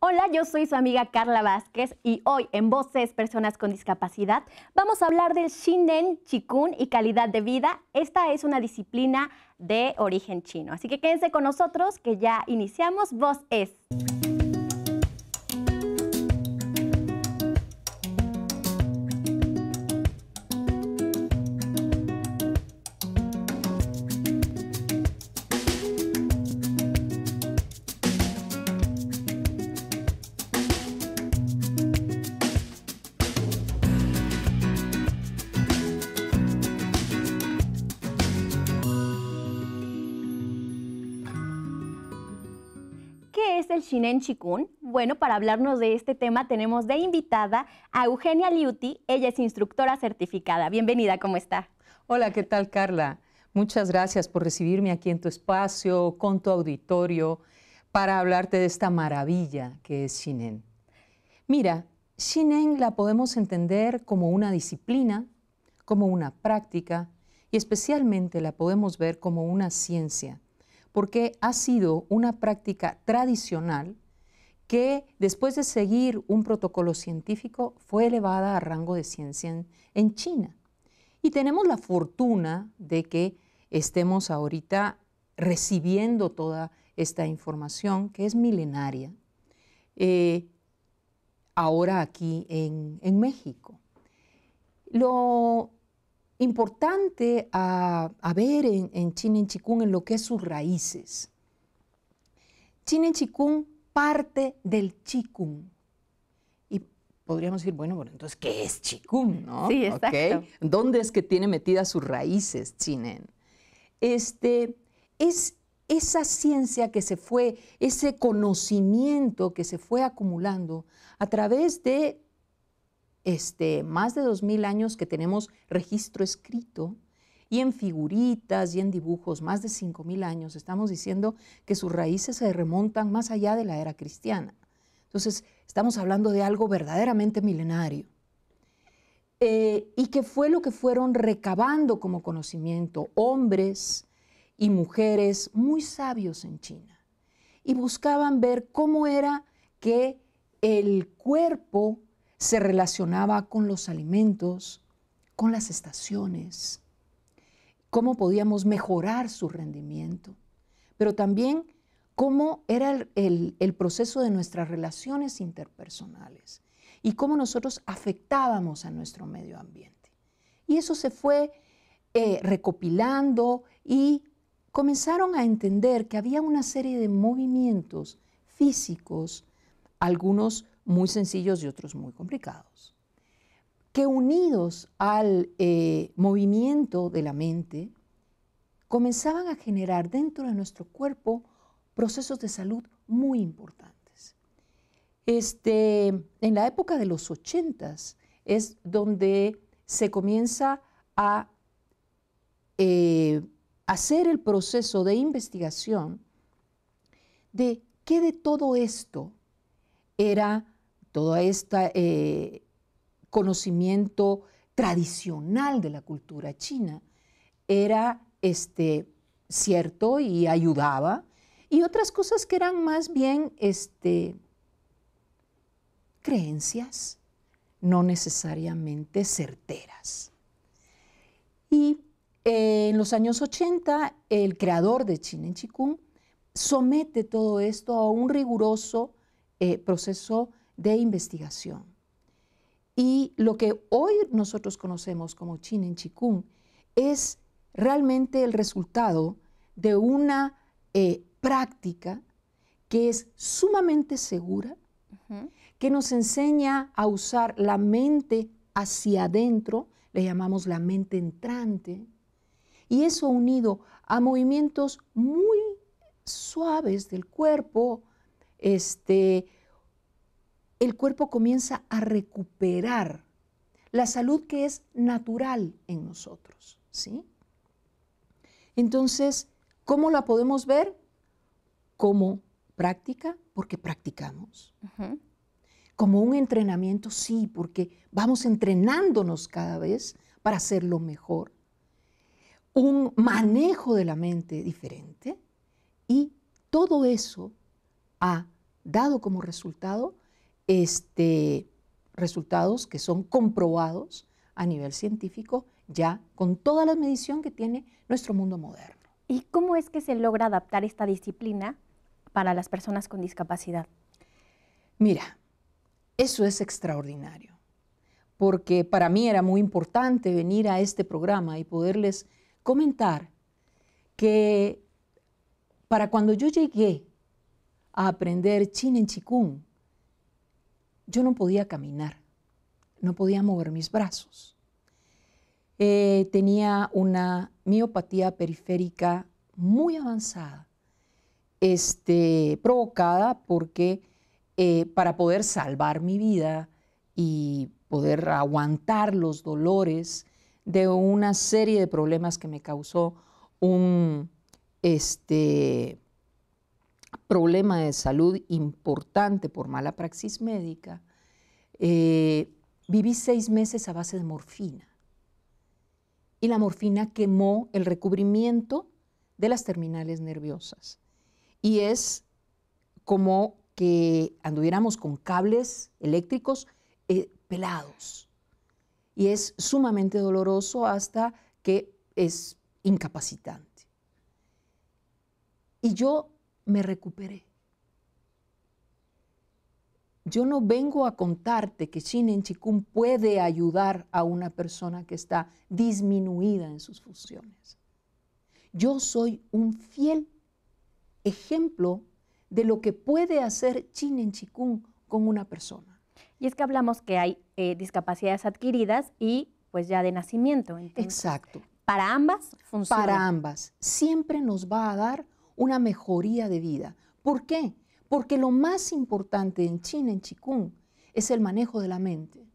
Hola, yo soy su amiga Carla Vázquez y hoy en Voces Personas con Discapacidad vamos a hablar del Shinen Chikun y calidad de vida. Esta es una disciplina de origen chino. Así que quédense con nosotros que ya iniciamos Voz es. Shinen Chikun? Bueno, para hablarnos de este tema tenemos de invitada a Eugenia Liuti. Ella es instructora certificada. Bienvenida, ¿cómo está? Hola, ¿qué tal, Carla? Muchas gracias por recibirme aquí en tu espacio, con tu auditorio, para hablarte de esta maravilla que es Shinen. Mira, Shinen la podemos entender como una disciplina, como una práctica y especialmente la podemos ver como una ciencia porque ha sido una práctica tradicional que después de seguir un protocolo científico fue elevada a rango de ciencia en, China. Y tenemos la fortuna de que estemos ahorita recibiendo toda esta información que es milenaria, eh, ahora aquí en, en México. Lo importante a, ver en, en Chinen Chikung en lo que es sus raíces. Chinen Chikung parte del Chikung. Y podríamos decir, bueno, bueno, entonces, ¿qué es Chikung? ¿no? Sí, exacto. ¿Dónde es que tiene metidas sus raíces Chinen? Este, es esa ciencia que se fue, ese conocimiento que se fue acumulando a través de este, más de dos mil años que tenemos registro escrito y en figuritas y en dibujos, más de cinco mil años, estamos diciendo que sus raíces se remontan más allá de la era cristiana. Entonces, estamos hablando de algo verdaderamente milenario. Eh, y que fue lo que fueron recabando como conocimiento hombres y mujeres muy sabios en China. Y buscaban ver cómo era que el cuerpo se relacionaba con los alimentos, con las estaciones, cómo podíamos mejorar su rendimiento, pero también cómo era el, proceso de nuestras relaciones interpersonales y cómo nosotros afectábamos a nuestro medio ambiente. Y eso se fue eh, recopilando y comenzaron a entender que había una serie de movimientos físicos, algunos muy sencillos y otros muy complicados, que unidos al eh, movimiento de la mente, comenzaban a generar dentro de nuestro cuerpo procesos de salud muy importantes. Este, en la época de los ochentas es donde se comienza a eh, hacer el proceso de investigación de qué de todo esto era todo este conocimiento tradicional de la cultura china era este, cierto y ayudaba, y otras cosas que eran más bien este, creencias, no necesariamente certeras. Y eh, en los años 80, el creador de Chinen Chikung somete todo esto a un riguroso eh, proceso de investigación. Y lo que hoy nosotros conocemos como Chinen Chikung es realmente el resultado de una eh, práctica que es sumamente segura, que nos enseña a usar la mente hacia adentro, le llamamos la mente entrante, y eso unido a movimientos muy suaves del cuerpo, este, el cuerpo comienza a recuperar la salud que es natural en nosotros, ¿sí? Entonces, ¿cómo la podemos ver? Como práctica, porque practicamos. Como un entrenamiento, sí, porque vamos entrenándonos cada vez para hacerlo mejor. Un manejo de la mente diferente y todo eso a dado como resultado este, resultados que son comprobados a nivel científico ya con toda la medición que tiene nuestro mundo moderno. ¿Y cómo es que se logra adaptar esta disciplina para las personas con discapacidad? Mira, eso es extraordinario, porque para mí era muy importante venir a este programa y poderles comentar que para cuando yo llegué a aprender Chin en Chikung, yo no podía caminar, no podía mover mis brazos. Eh, tenía una miopatía periférica muy avanzada, este, provocada porque eh, para poder salvar mi vida y poder aguantar los dolores de una serie de problemas que me causó un este, problema de salud importante por mala praxis médica, eh, viví seis meses a base de morfina. Y la morfina quemó el recubrimiento de las terminales nerviosas. Y es como que anduviéramos con cables eléctricos eh, pelados. Y es sumamente doloroso hasta que es incapacitante. Y yo me recuperé. Yo no vengo a contarte que Shinen Chikun puede ayudar a una persona que está disminuida en sus funciones. Yo soy un fiel ejemplo de lo que puede hacer Shinen Chikun con una persona. Y es que hablamos que hay eh, discapacidades adquiridas y pues ya de nacimiento. Exacto. Para ambas funciona. Para ambas. Siempre nos va a dar una mejoría de vida. ¿Por qué? Porque lo más importante en China, en Chikung, es el manejo de la mente.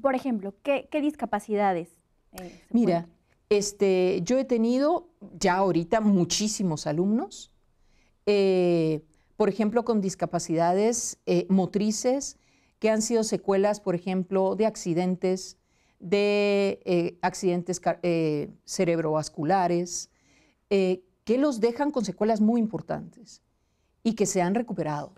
Por ejemplo, ¿qué, discapacidades? Eh, Mira, este, yo he tenido ya ahorita muchísimos alumnos, eh, por ejemplo, con discapacidades eh, motrices que han sido secuelas, por ejemplo, de accidentes, de accidentes cerebrovasculares, que los dejan con secuelas muy importantes y que se han recuperado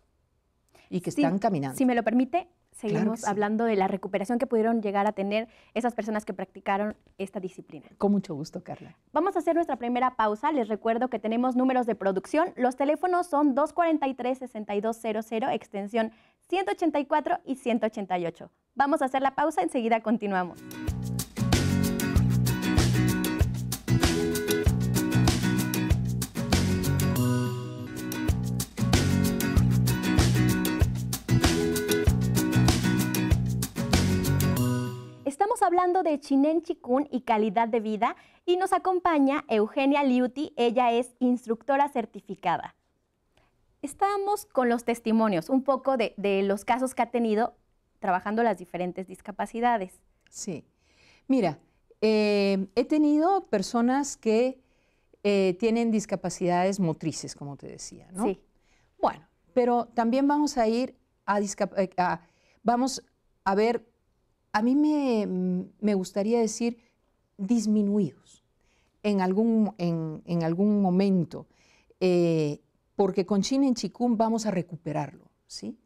y que están caminando. Si me lo permite, seguimos hablando de la recuperación que pudieron llegar a tener esas personas que practicaron esta disciplina. Con mucho gusto, Carla. Vamos a hacer nuestra primera pausa. Les recuerdo que tenemos números de producción. Los teléfonos son 243-6200, extensión 184 y 188. Vamos a hacer la pausa, enseguida continuamos. Hablando de Chinen Chikun y calidad de vida y nos acompaña Eugenia Liuti, ella es instructora certificada. Estamos con los testimonios, un poco de, los casos que ha tenido trabajando las diferentes discapacidades. Sí, mira, eh, he tenido personas que eh, tienen discapacidades motrices, como te decía, ¿no? Sí. Bueno, pero también vamos a ir a, eh, a vamos a ver a mí me, gustaría decir disminuidos en algún, en, algún momento, eh, porque con Chin en Chikun vamos a recuperarlo, ¿sí?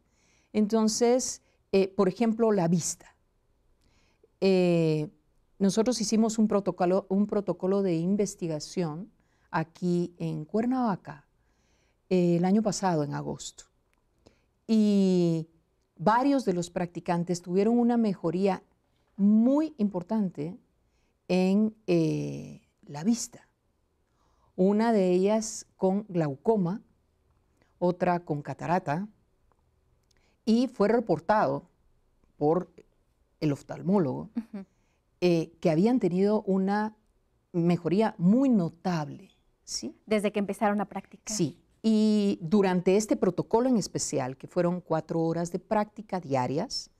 Entonces, eh, por ejemplo, la vista. Eh, nosotros hicimos un protocolo, un protocolo de investigación aquí en Cuernavaca el año pasado, en agosto. Y varios de los practicantes tuvieron una mejoría muy importante en eh, la vista. Una de ellas con glaucoma, otra con catarata, y fue reportado por el oftalmólogo eh, que habían tenido una mejoría muy notable. ¿sí? Desde que empezaron a practicar. Sí, y durante este protocolo en especial, que fueron cuatro horas de práctica diarias,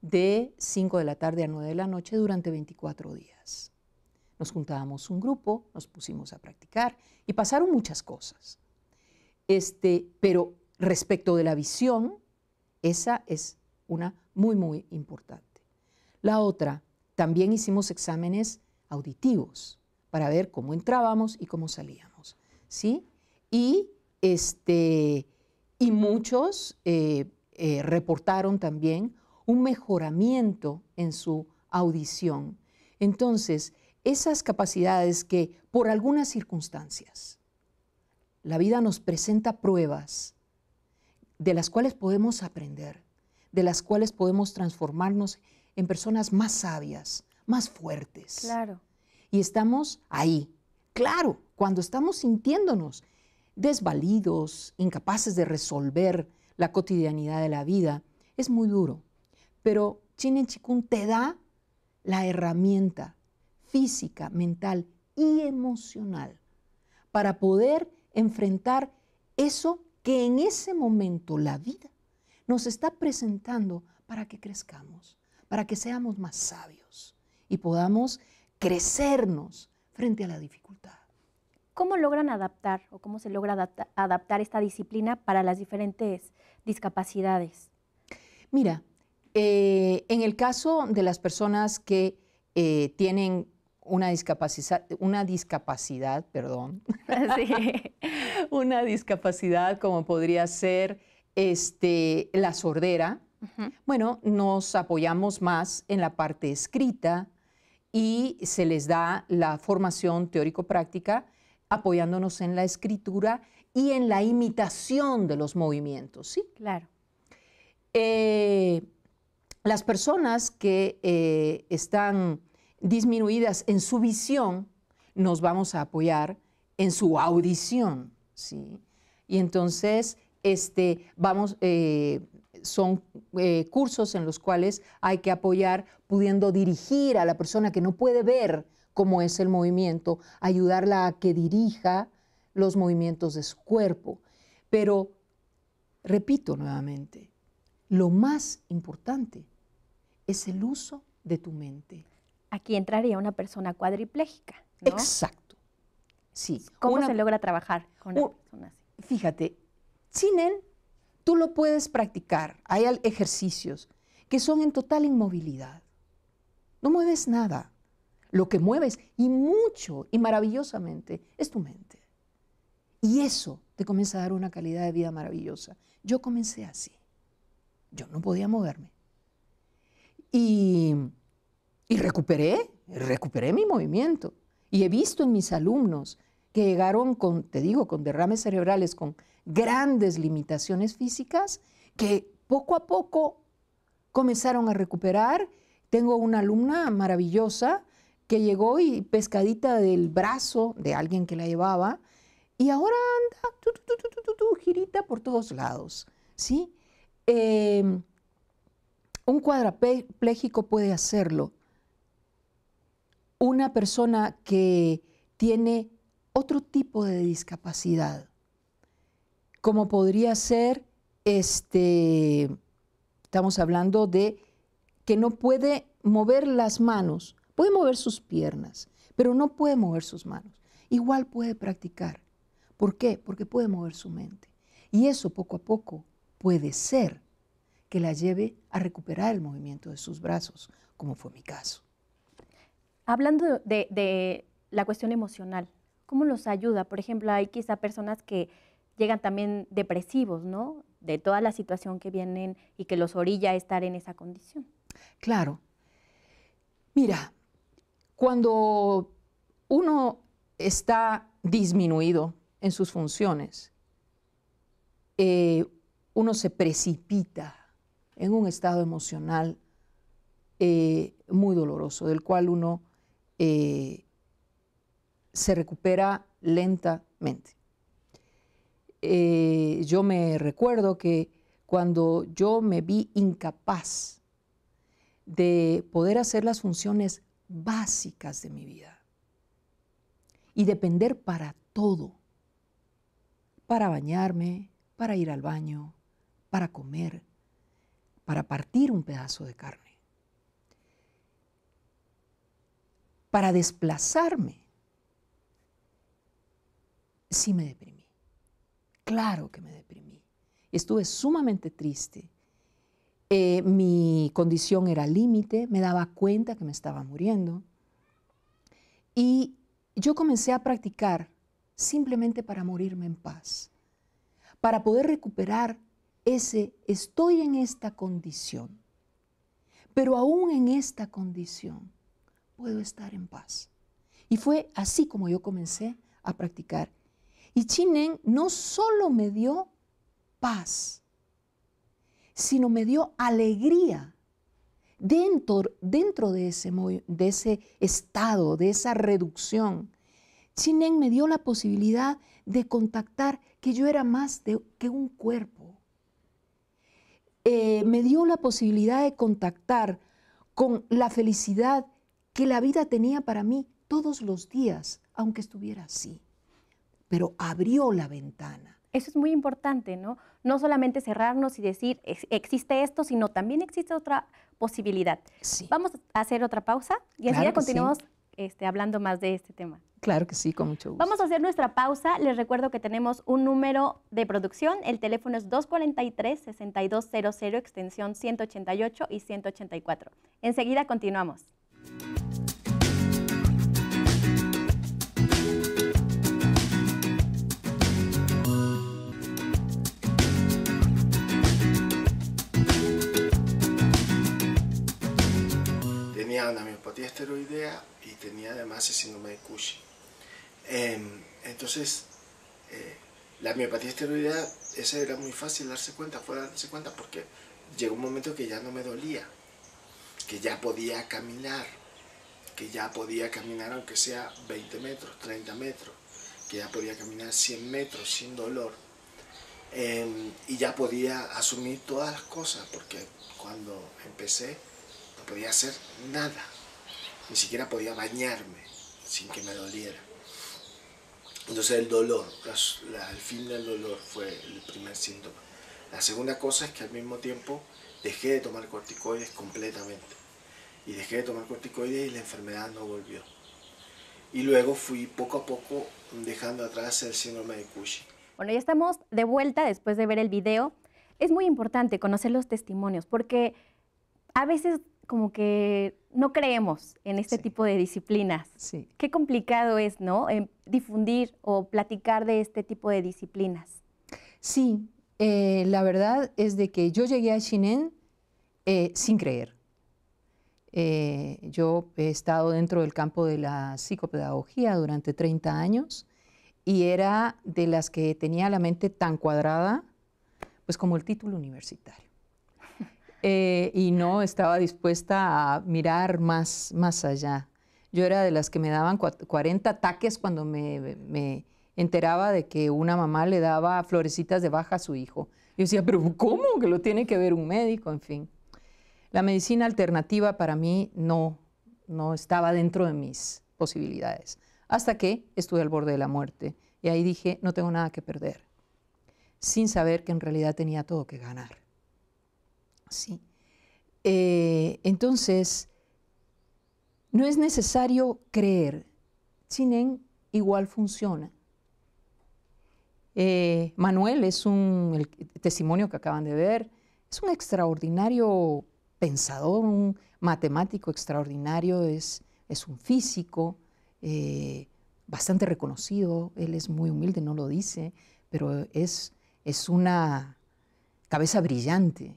de 5 de la tarde a 9 de la noche durante 24 días. Nos juntábamos un grupo, nos pusimos a practicar y pasaron muchas cosas. Este, pero respecto de la visión, esa es una muy, muy importante. La otra, también hicimos exámenes auditivos para ver cómo entrábamos y cómo salíamos. ¿sí? Y este, Y muchos eh, eh, reportaron también un mejoramiento en su audición. Entonces, esas capacidades que por algunas circunstancias la vida nos presenta pruebas de las cuales podemos aprender, de las cuales podemos transformarnos en personas más sabias, más fuertes. Claro. Y estamos ahí. Claro, cuando estamos sintiéndonos desvalidos, incapaces de resolver la cotidianidad de la vida, es muy duro. Pero Chinen Chikun te da la herramienta física, mental y emocional para poder enfrentar eso que en ese momento la vida nos está presentando para que crezcamos, para que seamos más sabios y podamos crecernos frente a la dificultad. ¿Cómo logran adaptar o cómo se logra adaptar esta disciplina para las diferentes discapacidades? Mira, eh, en el caso de las personas que eh, tienen una discapacidad, una discapacidad, perdón, una discapacidad como podría ser este, la sordera, bueno, nos apoyamos más en la parte escrita y se les da la formación teórico-práctica apoyándonos en la escritura y en la imitación de los movimientos, ¿sí? Claro. Eh, las personas que eh, están disminuidas en su visión, nos vamos a apoyar en su audición, ¿sí? Y entonces, este, vamos, eh, son eh, cursos en los cuales hay que apoyar pudiendo dirigir a la persona que no puede ver cómo es el movimiento, ayudarla a que dirija los movimientos de su cuerpo. Pero, repito nuevamente, lo más importante es el uso de tu mente. Aquí entraría una persona cuadriplégica. Exacto. Sí. ¿Cómo se logra trabajar con una persona así? Fíjate, sin él tú lo puedes practicar. Hay ejercicios que son en total inmovilidad. No mueves nada. Lo que mueves, y mucho y maravillosamente, es tu mente. Y eso te comienza a dar una calidad de vida maravillosa. Yo comencé así. Yo no podía moverme. Y, recuperé, recuperé mi movimiento. Y he visto en mis alumnos que llegaron con, te digo, con derrames cerebrales, con grandes limitaciones físicas, que poco a poco comenzaron a recuperar. Tengo una alumna maravillosa que llegó y pescadita del brazo de alguien que la llevaba, y ahora anda tu, girita por todos lados. ¿sí? Em, un cuadrapléjico puede hacerlo. Una persona que tiene otro tipo de discapacidad, como podría ser, este, estamos hablando de que no puede mover las manos, puede mover sus piernas, pero no puede mover sus manos. Igual puede practicar. ¿Por qué? Porque puede mover su mente. Y eso poco a poco puede ser que la lleve a recuperar el movimiento de sus brazos, como fue mi caso. Hablando de, la cuestión emocional, ¿cómo los ayuda? Por ejemplo, hay quizá personas que llegan también depresivos, ¿no? De toda la situación que vienen y que los orilla a estar en esa condición. Claro. Mira, cuando uno está disminuido en sus funciones, eh, uno se precipita en un estado emocional eh, muy doloroso, del cual uno eh, se recupera lentamente. Yo me recuerdo que cuando yo me vi incapaz de poder hacer las funciones básicas de mi vida y depender para todo, para bañarme, para ir al baño, para comer, para partir un pedazo de carne, para desplazarme, sí me deprimí. Claro que me deprimí. Estuve sumamente triste. Eh, mi condición era límite, me daba cuenta que me estaba muriendo. Y yo comencé a practicar simplemente para morirme en paz, para poder recuperar ese estoy en esta condición, pero aún en esta condición puedo estar en paz. Y fue así como yo comencé a practicar. Y Chinen no solo me dio paz, sino me dio alegría dentro, dentro de, ese, de ese estado, de esa reducción. Chinen me dio la posibilidad de contactar que yo era más de, que un cuerpo. Eh, me dio la posibilidad de contactar con la felicidad que la vida tenía para mí todos los días, aunque estuviera así. Pero abrió la ventana. Eso es muy importante, ¿no? No solamente cerrarnos y decir existe esto, sino también existe otra posibilidad. Vamos a hacer otra pausa y enseguida continuamos este, hablando más de este tema. Claro que sí, con mucho gusto. Vamos a hacer nuestra pausa. Les recuerdo que tenemos un número de producción. El teléfono es 243-6200, extensión 188 y 184. Enseguida continuamos. Tenía una miopatía esteroidea y tenía además el síndrome de Cushing. Em, entonces, eh, la miopatía esteroidea, esa era muy fácil darse cuenta, fue darse cuenta porque llegó un momento que ya no me dolía, que ya podía caminar, que ya podía caminar aunque sea 20 metros, 30 metros, que ya podía caminar 100 metros sin dolor. Em, y ya podía asumir todas las cosas, porque cuando empecé podía hacer nada, ni siquiera podía bañarme sin que me doliera. Entonces el dolor, el fin del dolor fue el primer síntoma. La segunda cosa es que al mismo tiempo dejé de tomar corticoides completamente. Y dejé de tomar corticoides y la enfermedad no volvió. Y luego fui poco a poco dejando atrás el síndrome de Cushing. Bueno, ya estamos de vuelta después de ver el video. Es muy importante conocer los testimonios porque a veces como que no creemos en este tipo de disciplinas. Sí. Qué complicado es, ¿no? difundir o platicar de este tipo de disciplinas. Sí, eh, la verdad es de que yo llegué a Shinen eh, sin creer. Eh, yo he estado dentro del campo de la psicopedagogía durante 30 años y era de las que tenía la mente tan cuadrada, pues como el título universitario. Eh, y no estaba dispuesta a mirar más, más allá. Yo era de las que me daban 40 ataques cuando me, enteraba de que una mamá le daba florecitas de baja a su hijo. Yo decía, pero ¿cómo? Que lo tiene que ver un médico, en fin. La medicina alternativa para mí no, no estaba dentro de mis posibilidades, hasta que estuve al borde de la muerte. Y ahí dije, no tengo nada que perder, sin saber que en realidad tenía todo que ganar. Sí. Eh, entonces, no es necesario creer. Chinen igual funciona. Eh, Manuel es un, testimonio que acaban de ver, es un extraordinario pensador, un matemático extraordinario, es, es un físico eh, bastante reconocido, él es muy humilde, no lo dice, pero es, es una cabeza brillante.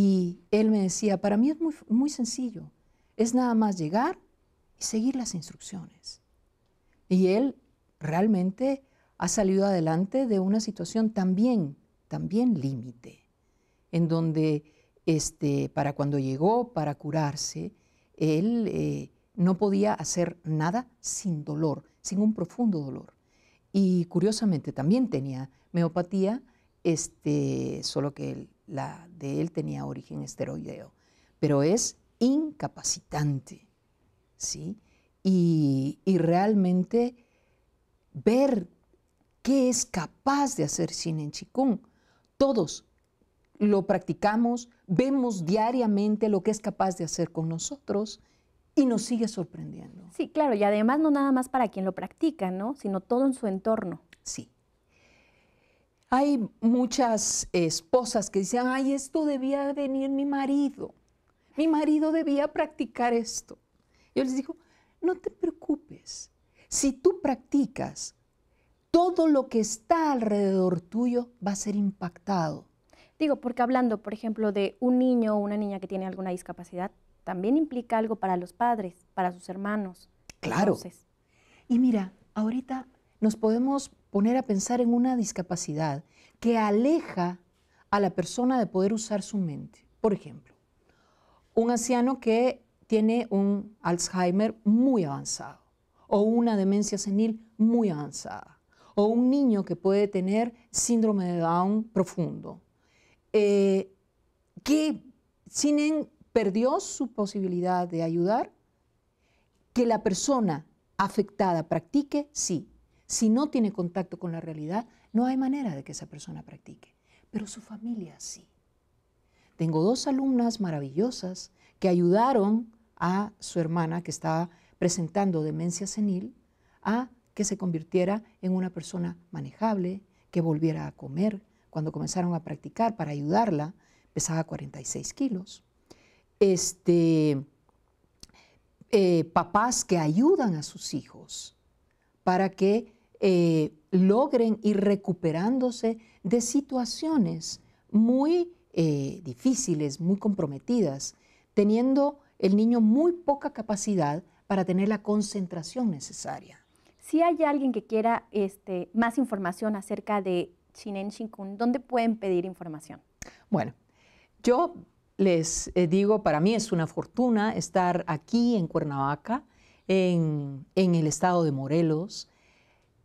Y él me decía, para mí es muy, muy sencillo, es nada más llegar y seguir las instrucciones. Y él realmente ha salido adelante de una situación también, también límite, en donde este, para cuando llegó para curarse, él eh, no podía hacer nada sin dolor, sin un profundo dolor. Y curiosamente también tenía meopatía, este, solo que él la de él tenía origen esteroideo, pero es incapacitante, ¿sí? Y, realmente ver qué es capaz de hacer en Chikung. Todos lo practicamos, vemos diariamente lo que es capaz de hacer con nosotros y nos sigue sorprendiendo. Sí, claro, y además no nada más para quien lo practica, ¿no? Sino todo en su entorno. Sí. Hay muchas esposas que dicen, ay, esto debía venir mi marido. Mi marido debía practicar esto. Yo les digo, no te preocupes. Si tú practicas todo lo que está alrededor tuyo va a ser impactado. Digo, porque hablando, por ejemplo, de un niño o una niña que tiene alguna discapacidad, también implica algo para los padres, para sus hermanos. Claro. Y mira, ahorita nos podemos poner a pensar en una discapacidad que aleja a la persona de poder usar su mente. Por ejemplo, un anciano que tiene un Alzheimer muy avanzado o una demencia senil muy avanzada o un niño que puede tener síndrome de Down profundo, eh, que Sinen perdió su posibilidad de ayudar, que la persona afectada practique, sí. Si no tiene contacto con la realidad, no hay manera de que esa persona practique, pero su familia sí. Tengo dos alumnas maravillosas que ayudaron a su hermana que estaba presentando demencia senil a que se convirtiera en una persona manejable, que volviera a comer. Cuando comenzaron a practicar para ayudarla, pesaba 46 kilos. Este, eh, papás que ayudan a sus hijos para que eh, logren ir recuperándose de situaciones muy eh, difíciles, muy comprometidas, teniendo el niño muy poca capacidad para tener la concentración necesaria. Si hay alguien que quiera este, más información acerca de Shinen Shinkun, ¿dónde pueden pedir información? Bueno, yo les eh, digo, para mí es una fortuna estar aquí en Cuernavaca, en, el estado de Morelos,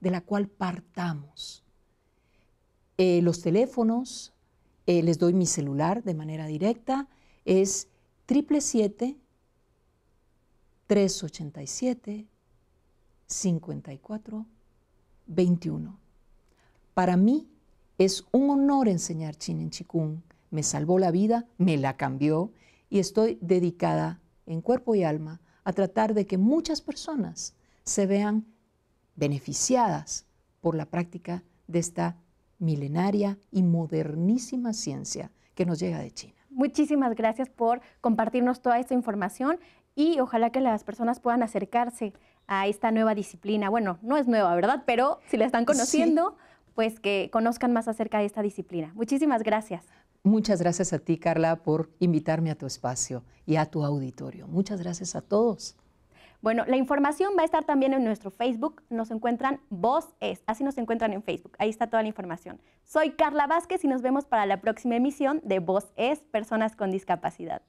de la cual partamos. Eh, los teléfonos, eh, les doy mi celular de manera directa, es 777-387-5421. Para mí es un honor enseñar Chinen Chikung. Me salvó la vida, me la cambió y estoy dedicada en cuerpo y alma a tratar de que muchas personas se vean beneficiadas por la práctica de esta milenaria y modernísima ciencia que nos llega de China. Muchísimas gracias por compartirnos toda esta información y ojalá que las personas puedan acercarse a esta nueva disciplina. Bueno, no es nueva, ¿verdad? Pero si la están conociendo, pues que conozcan más acerca de esta disciplina. Muchísimas gracias. Muchas gracias a ti, Carla, por invitarme a tu espacio y a tu auditorio. Muchas gracias a todos. Bueno, la información va a estar también en nuestro Facebook. Nos encuentran Voz Es, así nos encuentran en Facebook. Ahí está toda la información. Soy Carla Vázquez y nos vemos para la próxima emisión de Voz Es, Personas con Discapacidad.